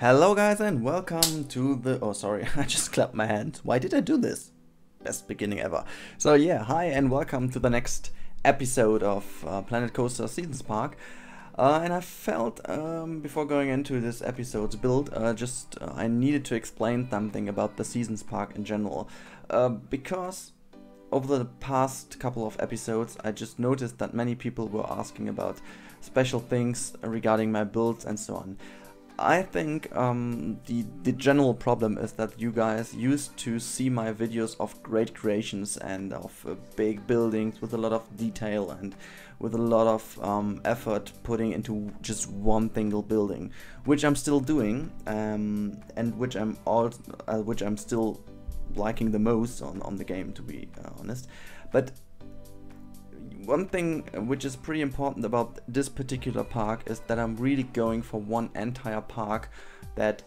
Hello guys and welcome to the... Oh sorry, I just clapped my hand. Why did I do this? Best beginning ever. So yeah, hi and welcome to the next episode of uh, Planet Coaster Seasons Park. Uh, and I felt, um, before going into this episode's build, uh, just uh, I needed to explain something about the Seasons Park in general. Uh, because over the past couple of episodes, I just noticed that many people were asking about special things regarding my builds and so on. I think um, the, the general problem is that you guys used to see my videos of great creations and of uh, big buildings with a lot of detail and with a lot of um, effort putting into just one single building, which I'm still doing um, and which I'm all, uh, which I'm still liking the most on, on the game to be uh, honest. But one thing which is pretty important about this particular park is that I'm really going for one entire park that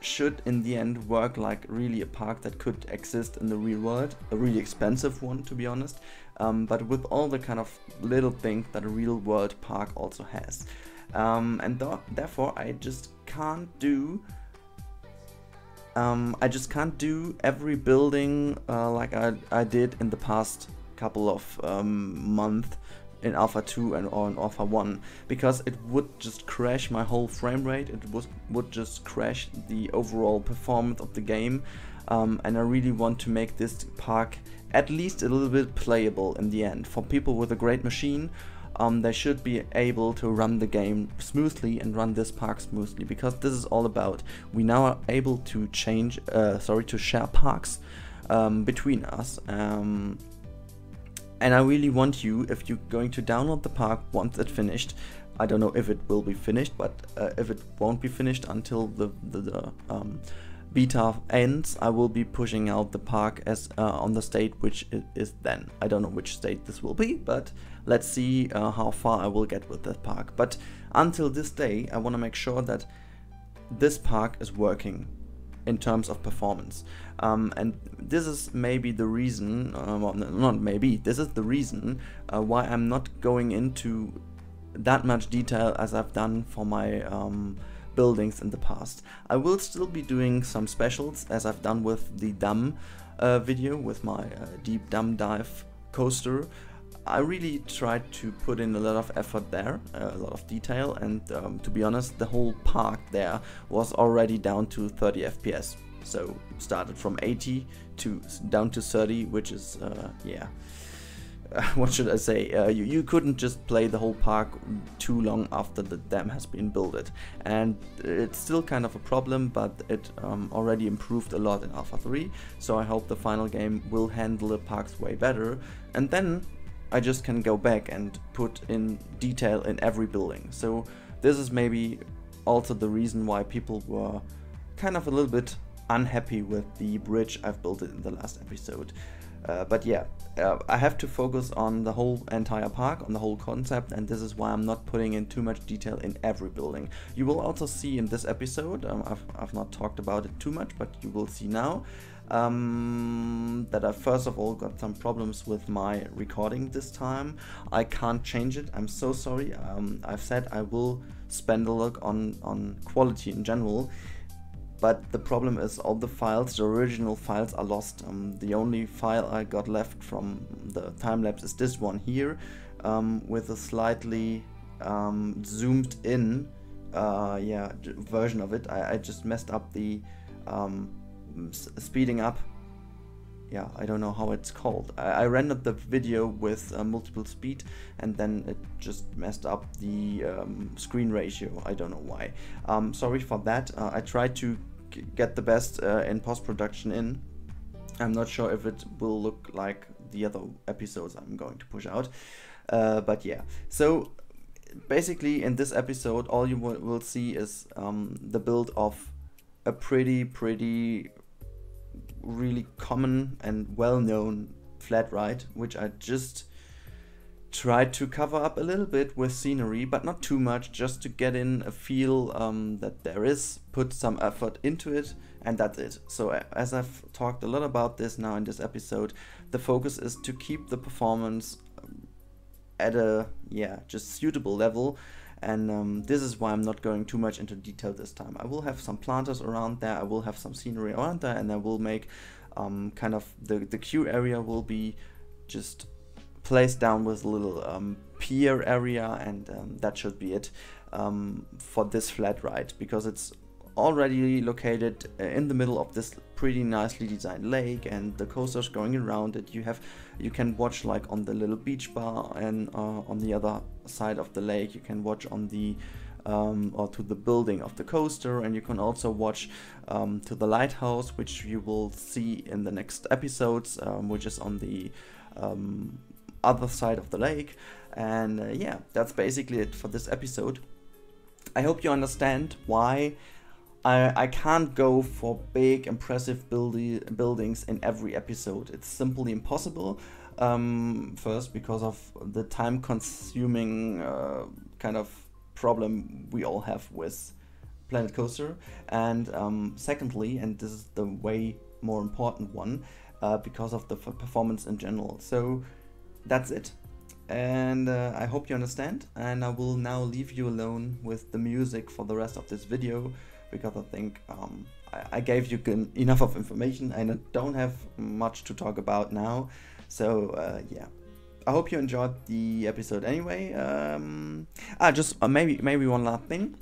should in the end work like really a park that could exist in the real world, a really expensive one to be honest, um, but with all the kind of little things that a real world park also has. Um, and th therefore I just can't do um, I just can't do every building uh, like I, I did in the past couple of um, months in Alpha 2 and or in Alpha 1 because it would just crash my whole frame rate, it would, would just crash the overall performance of the game um, and I really want to make this park at least a little bit playable in the end. For people with a great machine, um, they should be able to run the game smoothly and run this park smoothly because this is all about. We now are able to change, uh, sorry, to share parks um, between us. Um, and I really want you, if you're going to download the park once it's finished, I don't know if it will be finished, but uh, if it won't be finished until the, the, the um, beta ends, I will be pushing out the park as uh, on the state which it is then. I don't know which state this will be, but let's see uh, how far I will get with that park. But until this day, I want to make sure that this park is working in terms of performance. Um, and this is maybe the reason, uh, well, not maybe, this is the reason uh, why I'm not going into that much detail as I've done for my um, buildings in the past. I will still be doing some specials as I've done with the Dam uh, video with my uh, deep Dam dive coaster. I really tried to put in a lot of effort there, a lot of detail, and um, to be honest, the whole park there was already down to 30 FPS. So started from 80 to down to 30, which is uh, yeah. what should I say? Uh, you, you couldn't just play the whole park too long after the dam has been built, and it's still kind of a problem, but it um, already improved a lot in Alpha 3. So I hope the final game will handle the parks way better, and then I just can go back and put in detail in every building. So this is maybe also the reason why people were kind of a little bit unhappy with the bridge I've built in the last episode. Uh, but yeah, uh, I have to focus on the whole entire park, on the whole concept, and this is why I'm not putting in too much detail in every building. You will also see in this episode, um, I've, I've not talked about it too much, but you will see now, um, that I first of all got some problems with my recording this time. I can't change it, I'm so sorry. Um, I've said I will spend a look on, on quality in general, but the problem is all the files, the original files are lost. Um, the only file I got left from the time lapse is this one here um, with a slightly um, zoomed in uh, yeah version of it. I, I just messed up the um, speeding up yeah, I don't know how it's called. I, I rendered the video with uh, multiple speed and then it just messed up the um, screen ratio. I don't know why. Um, sorry for that. Uh, I tried to get the best uh, in post-production in. I'm not sure if it will look like the other episodes I'm going to push out. Uh, but yeah, so basically in this episode all you will see is um, the build of a pretty, pretty really common and well-known flat ride, which I just tried to cover up a little bit with scenery, but not too much, just to get in a feel um, that there is, put some effort into it, and that's it. So as I've talked a lot about this now in this episode, the focus is to keep the performance um, at a, yeah, just suitable level, and um, this is why I'm not going too much into detail this time. I will have some planters around there, I will have some scenery around there, and I will make um, kind of the, the queue area will be just placed down with a little um, pier area, and um, that should be it um, for this flat ride because it's already located uh, in the middle of this pretty nicely designed lake and the coasters going around it you have you can watch like on the little beach bar and uh, on the other side of the lake you can watch on the um, or to the building of the coaster and you can also watch um, to the lighthouse which you will see in the next episodes um, which is on the um, other side of the lake. And uh, yeah that's basically it for this episode. I hope you understand why I, I can't go for big, impressive buildi- buildings in every episode. It's simply impossible. Um, first, because of the time consuming uh, kind of problem we all have with Planet Coaster. And um, secondly, and this is the way more important one, uh, because of the f- performance in general. So that's it. And uh, I hope you understand. And I will now leave you alone with the music for the rest of this video because I think um, I, I, gave you enough of information and I don't have much to talk about now. So uh, yeah, I hope you enjoyed the episode anyway. Um, ah, just uh, maybe maybe one last thing.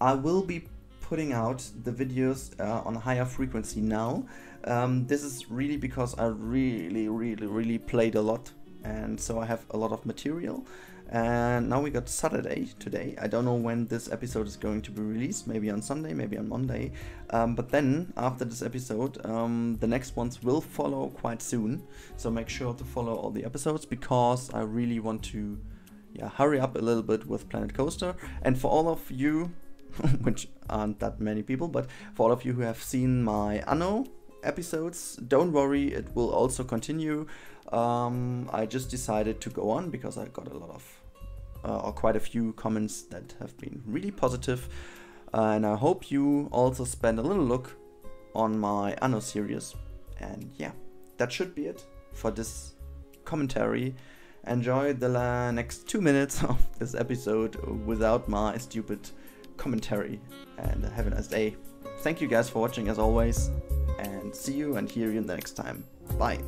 I will be putting out the videos uh, on higher frequency now. Um, this is really because I really, really, really played a lot, and so I have a lot of material. And now we got Saturday today. I don't know when this episode is going to be released. Maybe on Sunday, maybe on Monday. Um, but then after this episode, um, the next ones will follow quite soon. So make sure to follow all the episodes because I really want to, yeah, hurry up a little bit with Planet Coaster. And for all of you, which aren't that many people, but for all of you who have seen my Anno episodes, don't worry, it will also continue. Um, I just decided to go on because I got a lot of uh, or quite a few comments that have been really positive. Uh, and I hope you also spend a little look on my Anno series. And yeah, that should be it for this commentary. Enjoy the next two minutes of this episode without my stupid commentary. And have a nice day. Thank you guys for watching as always. And see you and hear you next time. Bye.